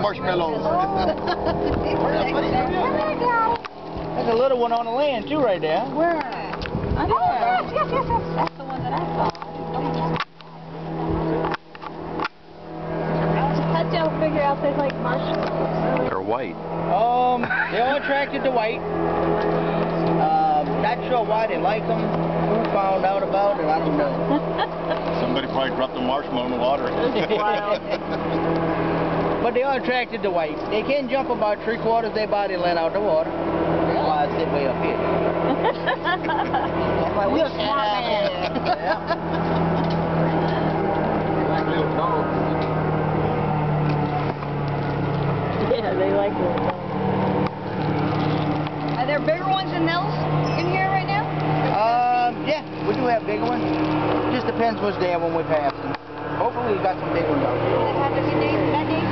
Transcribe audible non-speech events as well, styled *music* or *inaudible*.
marshmallows. There's a little one on the land too right there. Where? I know. Yes, yes, yes, yes. That's the one that I saw. How'd y'all figure out they like marshmallows? They're white. Um, they're all attracted to white. Um, not sure why they like them. Who found out about it? I don't know. *laughs* Somebody probably dropped the marshmallow in the water. *laughs* But they are attracted to white. They can jump about three quarters their body length out the water. That's why I sit way up here. *laughs* That's why we You're a smart out man. Yeah. like little dogs. Yeah, they like it. Are there bigger ones than those in here right now? Um, yeah, we do have bigger ones. Just depends what's there when we pass them. Hopefully we got some big ones out there.